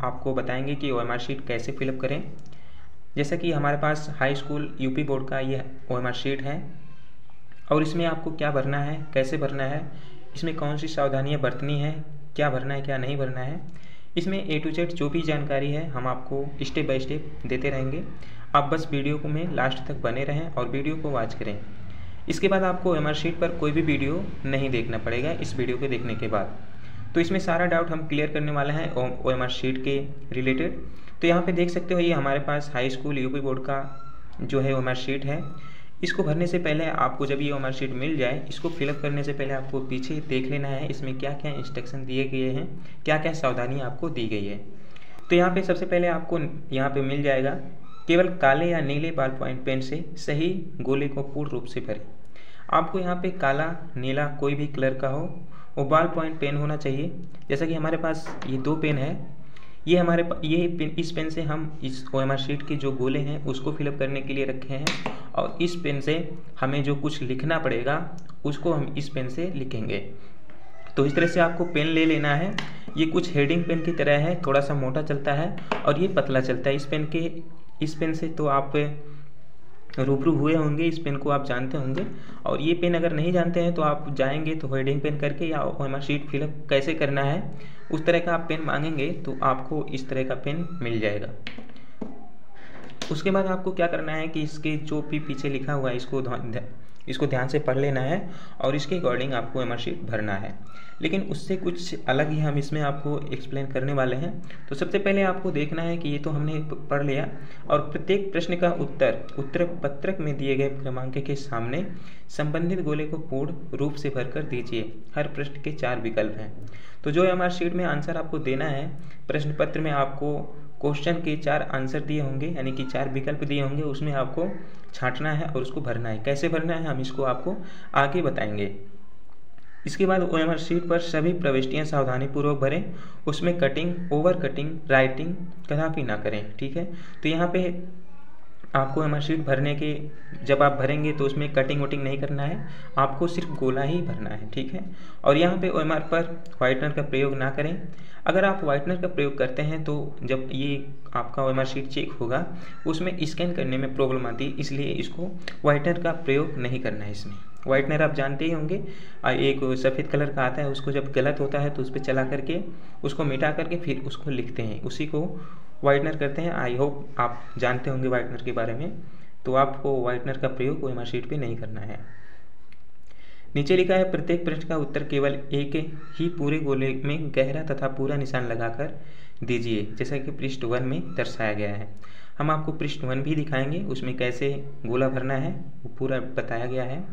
आपको बताएँगे कि ओएमआर शीट कैसे फिलअप करें। जैसा कि हमारे पास हाई स्कूल यूपी बोर्ड का ये ओएमआर शीट है, और इसमें आपको क्या भरना है, कैसे भरना है, इसमें कौन सी सावधानियाँ बरतनी है, क्या भरना है, क्या नहीं भरना है, इसमें ए टू जेड जो भी जानकारी है, हम आपको स्टेप बाय स्टेप देते रहेंगे। आप बस वीडियो को में लास्ट तक बने रहें और वीडियो को वॉच करें। इसके बाद आपको एम शीट पर कोई भी वीडियो नहीं देखना पड़ेगा, इस वीडियो को देखने के बाद। तो इसमें सारा डाउट हम क्लियर करने वाले हैं ओ एम आर शीट के रिलेटेड तो यहाँ पे देख सकते हो ये हमारे पास हाई स्कूल यूपी बोर्ड का जो है ओ एम आर शीट है। इसको भरने से पहले आपको जब ये ओ एम आर शीट मिल जाए, इसको फिलअप करने से पहले आपको पीछे देख लेना है, इसमें क्या क्या इंस्ट्रक्शन दिए गए हैं क्या क्या सावधानी आपको दी गई है। तो यहाँ पे सबसे पहले आपको यहाँ पे मिल जाएगा, केवल काले या नीले बाल पॉइंट पेन से सही गोले को पूर्ण रूप से भरें। आपको यहाँ पे काला, नीला कोई भी कलर का हो वो बाल पॉइंट पेन होना चाहिए। जैसा कि हमारे पास ये दो पेन है, ये हमारे ये पेन इस पेन से हम इस ओ एम शीट के जो गोले हैं, उसको फिलअप करने के लिए रखे हैं और इस पेन से हमें जो कुछ लिखना पड़ेगा, उसको हम इस पेन से लिखेंगे। तो इस तरह से आपको पेन ले लेना है। ये कुछ हेडिंग पेन की तरह है, थोड़ा सा मोटा चलता है और ये पतला चलता है। इस पेन के, इस पेन से तो आप रूबरू हुए होंगे, इस पेन को आप जानते होंगे। और ये पेन अगर नहीं जानते हैं तो आप जाएँगे तो हेडिंग पेन करके या हमारा शीट फिलअप कैसे करना है, उस तरह का आप पेन मांगेंगे तो आपको इस तरह का पेन मिल जाएगा। उसके बाद आपको क्या करना है कि इसके जो भी पीछे लिखा हुआ है, इसको इसको ध्यान से पढ़ लेना है और इसके अकॉर्डिंग आपको एम शीट भरना है। लेकिन उससे कुछ अलग ही हम इसमें आपको एक्सप्लेन करने वाले हैं। तो सबसे पहले आपको देखना है कि ये तो हमने पढ़ लिया और प्रत्येक प्रश्न का उत्तर उत्तर पत्रक में दिए गए क्रमांक के सामने संबंधित गोले को पूर्ण रूप से भरकर दीजिए। हर प्रश्न के चार विकल्प हैं। तो जो हमारे शीट में आंसर आपको देना है, प्रश्न पत्र में आपको क्वेश्चन के चार आंसर दिए होंगे, यानी कि चार विकल्प दिए होंगे, उसमें आपको छाटना है और उसको भरना है। कैसे भरना है, हम इसको आपको आगे बताएँगे। इसके बाद ओ शीट पर सभी प्रविष्टियाँ सावधानीपूर्वक भरें। उसमें कटिंग ओवर कटिंग राइटिंग कदापि ना करें, ठीक है? तो यहाँ पे आपको एम शीट भरने के, जब आप भरेंगे तो उसमें कटिंग वटिंग नहीं करना है, आपको सिर्फ़ गोला ही भरना है, ठीक है? और यहाँ पे ओ पर वाइटनर का प्रयोग ना करें। अगर आप वाइटनर का प्रयोग करते हैं तो जब ये आपका ओएमआर शीट चेक होगा, उसमें स्कैन करने में प्रॉब्लम आती है, इसलिए इसको वाइटनर का प्रयोग नहीं करना है इसमें। वाइटनर आप जानते ही होंगे एक सफ़ेद कलर का आता है, उसको जब गलत होता है तो उस पर चला करके, उसको मिटा करके फिर उसको लिखते हैं। उसी को वाइटनर करते हैं। आई होप आप जानते होंगे वाइटनर के बारे में। तो आपको वाइटनर का प्रयोग ओएमआर शीट पे नहीं करना है। नीचे लिखा है, प्रत्येक प्रश्न का उत्तर केवल एक ही पूरे गोले में गहरा तथा पूरा निशान लगाकर दीजिए, जैसा कि पृष्ठ वन में दर्शाया गया है। हम आपको पृष्ठ वन भी दिखाएँगे, उसमें कैसे गोला भरना है, वो पूरा बताया गया है।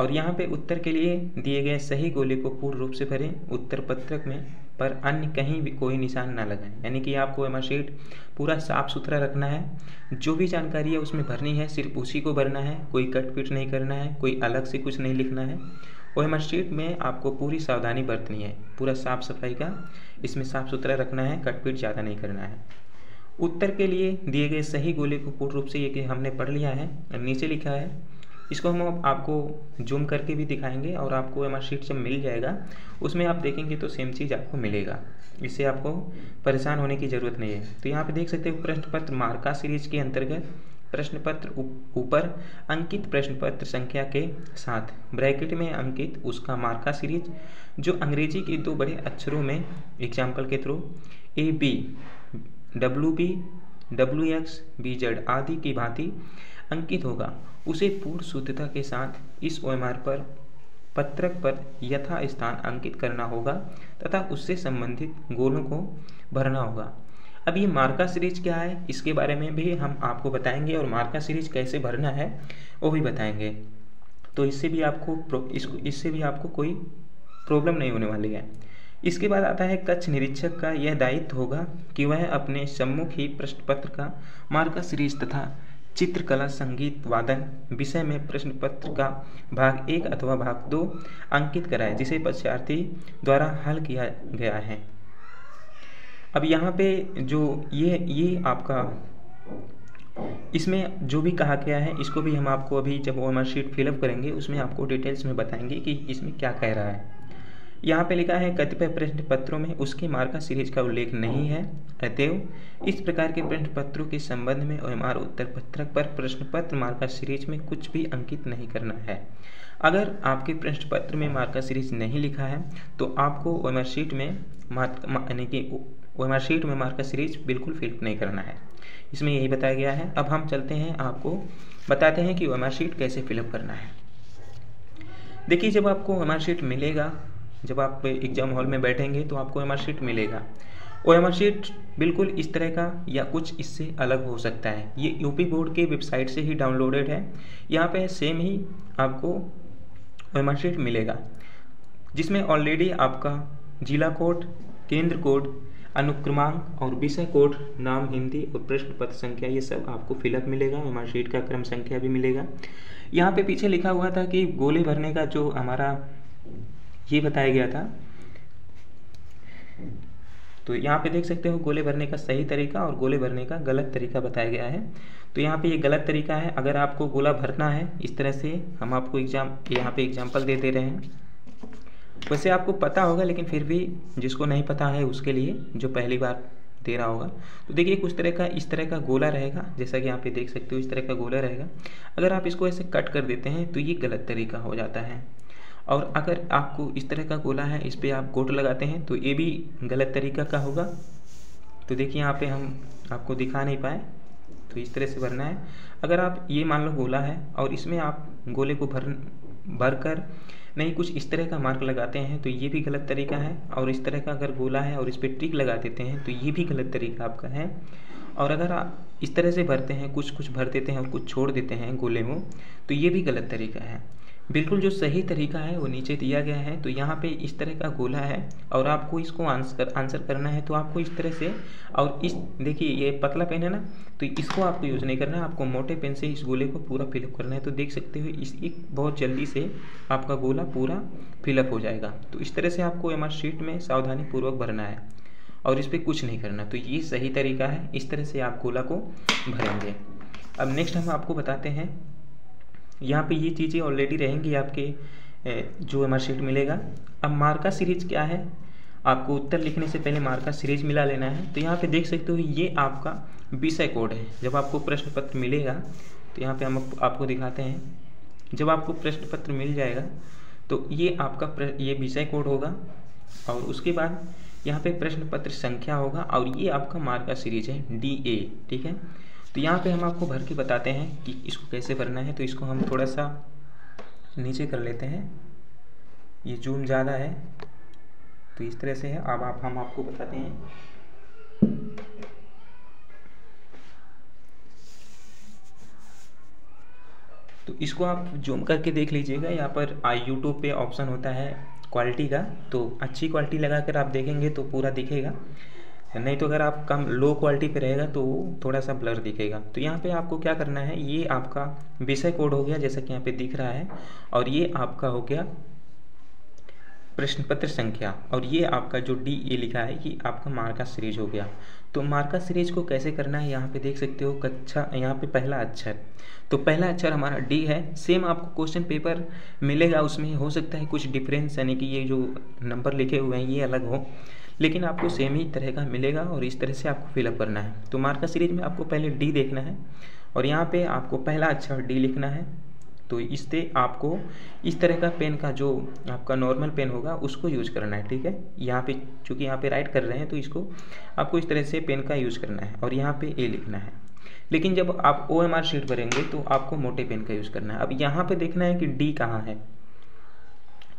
और यहाँ पे उत्तर के लिए दिए गए सही गोले को पूर्ण रूप से भरें। उत्तर पत्रक में पर अन्य कहीं भी कोई निशान ना लगाएँ। यानी कि आपको एम शीट पूरा साफ़ सुथरा रखना है। जो भी जानकारी है उसमें भरनी है, सिर्फ़ उसी को भरना है। कोई कट पिट नहीं करना है, कोई अलग से कुछ नहीं लिखना है। वो एम शीट में आपको पूरी सावधानी बरतनी है। पूरा साफ़ सफ़ाई का इसमें साफ़ सुथरा रखना है कट पिट ज़्यादा नहीं करना है। उत्तर के लिए दिए गए सही गोले को पूर्ण रूप से ये कि हमने पढ़ लिया है, नीचे लिखा है इसको हम आपको जूम करके भी दिखाएँगे और आपको एम शीट जब मिल जाएगा, उसमें आप देखेंगे तो सेम चीज़ आपको मिलेगा। इससे आपको परेशान होने की ज़रूरत नहीं है। तो यहाँ पे देख सकते हो प्रश्न पत्र मार्का सीरीज़ के अंतर्गत प्रश्न पत्र ऊपर अंकित प्रश्न पत्र संख्या के साथ, ब्रैकेट में अंकित उसका मार्का सीरीज़, जो अंग्रेज़ी के दो बड़े अक्षरों में एग्ज़ाम्पल के through A B W B W X B Z आदि की भांति अंकित होगा। उसे पूर्ण शुद्धता के साथ इस ओ पर, पत्रक पर यथा स्थान अंकित करना होगा तथा उससे संबंधित गोलों को भरना होगा। अब ये मार्का सीरीज़ क्या है, इसके बारे में भी हम आपको बताएँगे और मार्का सीरीज़ कैसे भरना है, वो भी बताएँगे। तो इससे भी आपको इसको, इससे भी आपको कोई प्रॉब्लम नहीं होने वाली है। इसके बाद आता है कच्छ निरीक्षक का यह दायित्व होगा कि वह अपने सम्मुख ही प्रश्न पत्र का मार्का सीरीज़ तथा चित्रकला, संगीत, वादन, विषय में प्रश्न पत्र का भाग एक अथवा भाग दो अंकित कराए, जिसे परीक्षार्थी द्वारा हल किया गया है। अब यहाँ पे जो ये ये आपका, इसमें जो भी कहा गया है, इसको भी हम आपको अभी जब वो शीट फिलअप करेंगे, उसमें आपको डिटेल्स में बताएँगे कि इसमें क्या कह रहा है। यहाँ पे लिखा है, कतिपय प्रश्न पत्रों में उसके मार्का सीरीज़ का उल्लेख नहीं है। अतएव इस प्रकार के प्रश्न पत्रों के संबंध में ओएमआर उत्तर पत्रक पर प्रश्न पत्र मार्का सीरीज़ में कुछ भी अंकित नहीं करना है। अगर आपके प्रश्न पत्र में मार्का सीरीज़ नहीं लिखा है तो आपको ओएमआर शीट में यानी कि ओएमआर शीट में मार्का सीरीज़ बिल्कुल फिल नहीं करना है। इसमें यही बताया गया है। अब हम चलते हैं, आपको बताते हैं कि ओएमआर शीट कैसे फिलअप करना है। देखिए, जब आपको ओएमआर शीट मिलेगा, जब आप एग्ज़ाम हॉल में बैठेंगे तो आपको एम आर शीट मिलेगा। एम शीट बिल्कुल इस तरह का या कुछ इससे अलग हो सकता है। ये यूपी बोर्ड के वेबसाइट से ही डाउनलोडेड है। यहाँ पे सेम ही आपको एम शीट मिलेगा, जिसमें ऑलरेडी आपका जिला कोड, केंद्र कोड, अनुक्रमांक और विषय कोड, नाम, हिंदी और प्रश्न पत्र संख्या, ये सब आपको फिलअप मिलेगा। एम शीट का क्रम संख्या भी मिलेगा। यहाँ पे पीछे लिखा हुआ था कि गोले भरने का जो हमारा ये बताया गया था तो यहाँ पे देख सकते हो गोले भरने का सही तरीका और गोले भरने का गलत तरीका बताया गया है। तो यहाँ पे ये गलत तरीका है, अगर आपको गोला भरना है, इस तरह से हम आपको एग्ज़ाम, यहाँ पे एग्ज़ाम्पल दे दे रहे हैं। वैसे आपको पता होगा, लेकिन फिर भी जिसको नहीं पता है उसके लिए जो पहली बार दे रहा होगा। तो देखिए, कुछ तरह का, इस तरह का गोला रहेगा, जैसा कि यहाँ पे देख सकते हो इस तरह का गोला रहेगा। अगर आप इसको ऐसे कट कर देते हैं तो ये गलत तरीका हो जाता है। और अगर आपको इस तरह का गोला है, इस पर आप गोट लगाते हैं तो ये भी गलत तरीका का होगा। तो देखिए, यहाँ पे हम आपको दिखा नहीं पाए तो इस तरह से भरना है। अगर आप ये मान लो गोला है और इसमें आप गोले को भर भर कर नहीं, कुछ इस तरह का मार्क लगाते हैं तो ये भी गलत तरीका है। और इस तरह का अगर गोला है और इस पर टिक लगा देते हैं तो ये भी गलत तरीका आपका है। और अगर आप इस तरह से भरते हैं कुछ कुछ भर देते हैं और कुछ छोड़ देते हैं गोले में तो ये भी गलत तरीका है। बिल्कुल जो सही तरीका है, वो नीचे दिया गया है। तो यहाँ पे इस तरह का गोला है और आपको इसको आंसर आंसर करना है। तो आपको इस तरह से और इस, देखिए ये पतला पेन है ना तो इसको आपको यूज़ नहीं करना है। आपको मोटे पेन से इस गोले को पूरा फिलअप करना है। तो देख सकते हो इस, एक बहुत जल्दी से आपका गोला पूरा फिलअप हो जाएगा। तो इस तरह से आपको एमआर शीट में सावधानी पूर्वक भरना है और इस पर कुछ नहीं करना। तो ये सही तरीका है, इस तरह से आप गोला को भरेंगे। अब नेक्स्ट हम आपको बताते हैं यहाँ पे ये चीज़ें ऑलरेडी रहेंगी आपके जो एम शीट मिलेगा। अब मार्का सीरीज़ क्या है? आपको उत्तर लिखने से पहले मार्का सीरीज़ मिला लेना है। तो यहाँ पे देख सकते हो, ये आपका विषय कोड है। जब आपको प्रश्न पत्र मिलेगा तो यहाँ पे हम आपको दिखाते हैं। जब आपको प्रश्न पत्र मिल जाएगा तो ये आपका ये विषय कोड होगा। और उसके बाद यहाँ पे प्रश्न पत्र संख्या होगा और ये आपका मार्का सीरीज़ है डी ए ठीक है? तो यहाँ पे हम आपको भर के बताते हैं कि इसको कैसे भरना है। तो इसको हम थोड़ा सा नीचे कर लेते हैं। ये जूम ज़्यादा है। तो इस तरह से है। अब आप, हम आपको बताते हैं। तो इसको आप जूम करके देख लीजिएगा। यहाँ पर यूट्यूब पे ऑप्शन होता है क्वालिटी का। तो अच्छी क्वालिटी लगा कर आप देखेंगे तो पूरा दिखेगा। नहीं तो अगर आप कम लो क्वालिटी पे रहेगा तो थोड़ा सा ब्लर दिखेगा। तो यहाँ पे आपको क्या करना है, ये आपका विषय कोड हो गया, जैसा कि यहाँ पे दिख रहा है, और ये आपका हो गया प्रश्न पत्र संख्या, और ये आपका जो डी ए लिखा है ये आपका मार्का सीरीज़ हो गया। तो मार्का सीरीज़ को कैसे करना है, यहाँ पे देख सकते हो, कक्षा, यहाँ पे पहला अक्षर। तो पहला अक्षर हमारा डी है। सेम आपको क्वेश्चन पेपर मिलेगा, उसमें हो सकता है कुछ डिफरेंस यानी कि ये जो नंबर लिखे हुए हैं, ये अलग हो। लेकिन आपको सेम ही तरह का मिलेगा और इस तरह से आपको फिलअप करना है। तो मार्का सीरीज़ में आपको पहले डी देखना है और यहाँ पे आपको पहला अक्षर डी लिखना है। तो इससे आपको इस तरह का पेन का जो आपका नॉर्मल पेन होगा, उसको यूज़ करना है, ठीक है? यहाँ पे चूँकि यहाँ पे राइट कर रहे हैं तो इसको आपको इस तरह से पेन का यूज़ करना है और यहाँ पे ए लिखना है। लेकिन जब आप ओ एम आर शीट भरेंगे तो आपको मोटे पेन का यूज़ करना है। अब यहाँ पे देखना है कि डी कहाँ है।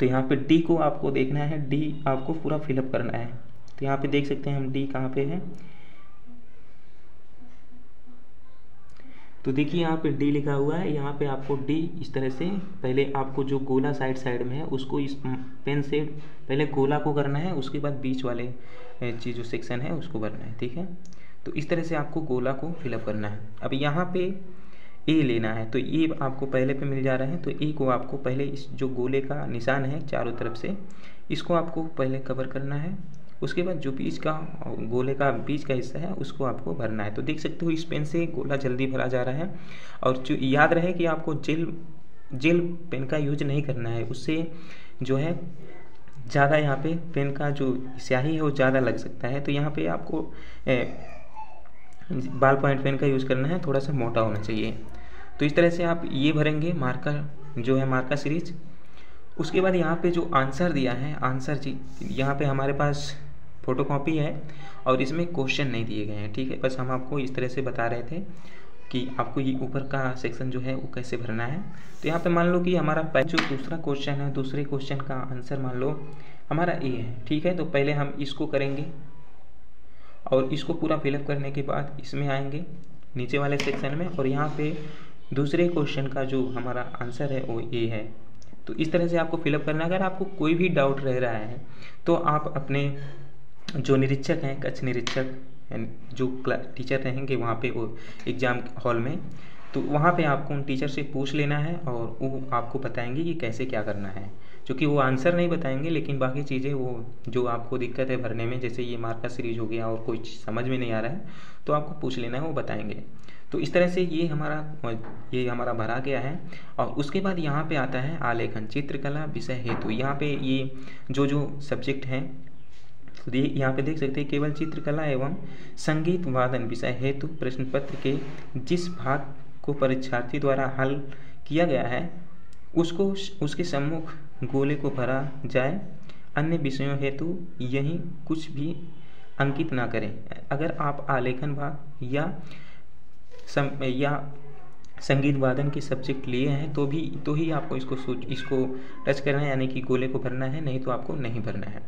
तो यहाँ पे डी को आपको देखना है। डी आपको पूरा फिलअप करना है। तो यहाँ पे देख सकते हैं हम डी कहाँ पे है। तो देखिए यहाँ पे डी लिखा हुआ है। यहाँ पे आपको डी इस तरह से पहले आपको जो गोला साइड साइड में है, उसको इस पेन से पहले गोला को करना है, उसके बाद बीच वाले चीज़ जो सेक्शन है, उसको करना है, ठीक है? तो इस तरह से आपको गोला को फिलअप करना है। अब यहाँ पे ए लेना है तो ए आपको पहले पे मिल जा रहा है तो ए को आपको पहले इस जो गोले का निशान है, चारों तरफ़ से, इसको आपको पहले कवर करना है। उसके बाद जो बीच का गोले का बीच का हिस्सा है उसको आपको भरना है। तो देख सकते हो इस पेन से गोला जल्दी भरा जा रहा है। और जो याद रहे कि आपको जेल जेल पेन का यूज़ नहीं करना है। उससे जो है ज़्यादा यहाँ पे पेन का जो स्याही है वो ज़्यादा लग सकता है। तो यहाँ पे आपको ए, बाल पॉइंट पेन का यूज़ करना है। थोड़ा सा मोटा होना चाहिए। तो इस तरह से आप ये भरेंगे मार्कर जो है मार्का सीरीज़। उसके बाद यहाँ पे जो आंसर दिया है आंसर जी यहाँ पे हमारे पास फोटोकॉपी है और इसमें क्वेश्चन नहीं दिए गए हैं, ठीक है? बस हम आपको इस तरह से बता रहे थे कि आपको ये ऊपर का सेक्शन जो है वो कैसे भरना है। तो यहाँ पे मान लो कि हमारा जो दूसरा क्वेश्चन है, दूसरे क्वेश्चन का आंसर मान लो, हमारा ए है, ठीक है? तो पहले हम इसको करेंगे और इसको पूरा फिलअप करने के बाद इसमें आएँगे नीचे वाले सेक्शन में और यहाँ पे दूसरे क्वेश्चन का जो हमारा आंसर है वो ए है। तो इस तरह से आपको फिलअप करना है। अगर आपको कोई भी डाउट रह रहा है तो आप अपने जो निरीक्षक हैं कच्छ निरीक्षक जो टीचर रहेंगे वहाँ पे वो एग्ज़ाम हॉल में तो वहाँ पे आपको उन टीचर से पूछ लेना है और वो आपको बताएँगे कि कैसे क्या करना है। क्योंकि वो आंसर नहीं बताएँगे, लेकिन बाकी चीज़ें वो, जो आपको दिक्कत है भरने में, जैसे ये मार्का सीरीज़ हो गया और कोई समझ में नहीं आ रहा है तो आपको पूछ लेना है, वो बताएँगे। तो इस तरह से ये हमारा ये हमारा भरा गया है और उसके बाद यहाँ पे आता है आलेखन, चित्रकला विषय हेतु। यहाँ पे ये जो जो सब्जेक्ट हैं तो यहाँ पे देख सकते हैं, केवल चित्रकला एवं संगीत वादन विषय हेतु प्रश्न पत्र के जिस भाग को परीक्षार्थी द्वारा हल किया गया है, उसको, उसके सम्मुख गोले को भरा जाए। अन्य विषयों हेतु यही कुछ भी अंकित ना करें। अगर आप आलेखन भाग या सम, या संगीत वादन के सब्जेक्ट लिए हैं तो भी तो ही आपको इसको इसको टच करना है, यानी कि गोले को भरना है, नहीं तो आपको नहीं भरना है।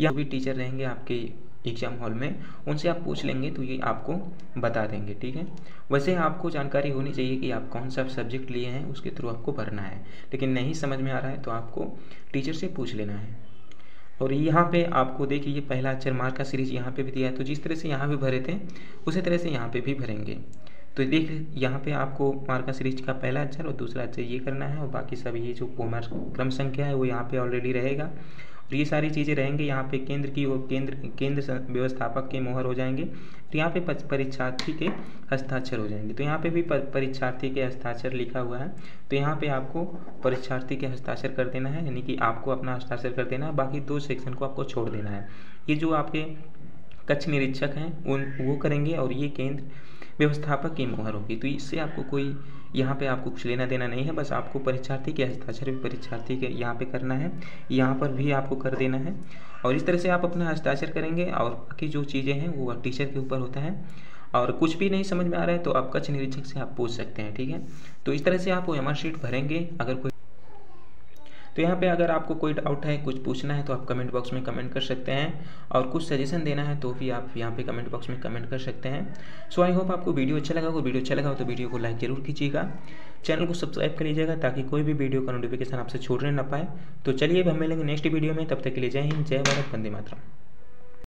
या भी टीचर रहेंगे आपके एग्ज़ाम हॉल में, उनसे आप पूछ लेंगे तो ये आपको बता देंगे, ठीक है? वैसे आपको जानकारी होनी चाहिए कि आप कौन सा सब्जेक्ट लिए हैं, उसके थ्रू आपको भरना है। लेकिन नहीं समझ में आ रहा है तो आपको टीचर से पूछ लेना है। और यहाँ पे आपको देखिए, ये पहला अक्षर मार्क का सीरीज़ यहाँ पे भी दिया है। तो जिस तरह से यहाँ पे भरे थे, उसी तरह से यहाँ पे भी भरेंगे। तो देख, यहाँ पे आपको मार्का सीरीज़ का पहला अक्षर और दूसरा अक्षर ये करना है और बाकी सब ये जो क्रम संख्या है वो यहाँ पे ऑलरेडी रहेगा। और ये सारी चीज़ें रहेंगे, यहाँ पे केंद्र की वो केंद्र केंद्र व्यवस्थापक के मोहर हो जाएँगे। तो यहाँ पे परीक्षार्थी के हस्ताक्षर हो जाएँगे। तो यहाँ पे भी परीक्षार्थी के हस्ताक्षर लिखा हुआ है। तो यहाँ पे आपको परीक्षार्थी के हस्ताक्षर कर देना है, यानी कि आपको अपना हस्ताक्षर कर देना है, बाकी दो सेक्शन को आपको छोड़ देना है। ये जो आपके कच्छ निरीक्षक हैं, उन, वो करेंगे और ये केंद्र व्यवस्थापक की मोहर होगी। तो इससे आपको कोई, यहाँ पे आपको कुछ लेना देना नहीं है, बस आपको परीक्षार्थी के, हस्ताक्षर भी परीक्षार्थी के यहाँ पे करना है। यहाँ पर भी आपको कर देना है। और इस तरह से आप अपना हस्ताक्षर करेंगे और बाकी जो चीज़ें हैं, वो टीचर के ऊपर होता है। और कुछ भी नहीं समझ में आ रहा है तो आप कच्छ निरीक्षक से आप पूछ सकते हैं, ठीक है? तो इस तरह से आप वो एमआर शीट भरेंगे, अगर कोई तो यहाँ पे अगर आपको कोई डाउट है, कुछ पूछना है तो आप कमेंट बॉक्स में कमेंट कर सकते हैं और कुछ सजेशन देना है तो भी आप यहाँ पे कमेंट बॉक्स में कमेंट कर सकते हैं। सो आई होप आपको वीडियो अच्छा लगा। हो वीडियो अच्छा लगा हो तो वीडियो को लाइक ज़रूर कीजिएगा। चैनल को सब्सक्राइब कर लीजिएगा ताकि कोई भी वीडियो का नोटिफिकेशन आपसे छूटने ना पाए। तो चलिए, अब हम मिलेंगे नेक्स्ट वीडियो में। तब तक के लिए जय हिंद, जय भारत, वंदे मातरम।